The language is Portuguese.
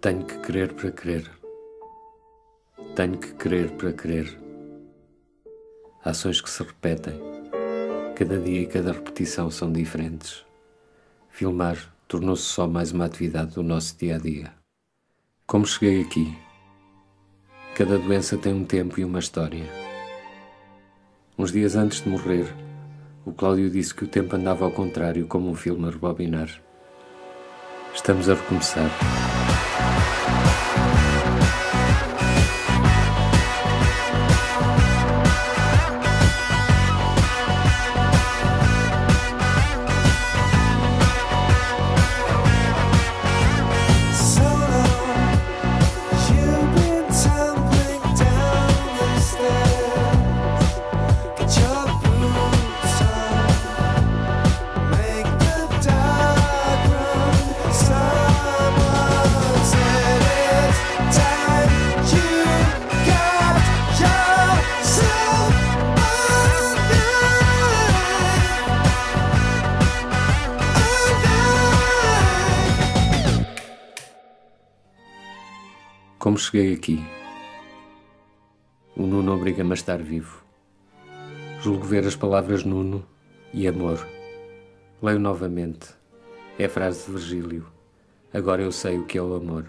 Tenho que querer para querer. Tenho que querer para querer. Ações que se repetem. Cada dia e cada repetição são diferentes. Filmar tornou-se só mais uma atividade do nosso dia a dia. Como cheguei aqui? Cada doença tem um tempo e uma história. Uns dias antes de morrer, o Cláudio disse que o tempo andava ao contrário, como um filme a rebobinar. Estamos a recomeçar. Como cheguei aqui? O Nuno obriga-me a estar vivo. Julgo ver as palavras Nuno e amor. Leio novamente. É a frase de Virgílio. Agora eu sei o que é o amor.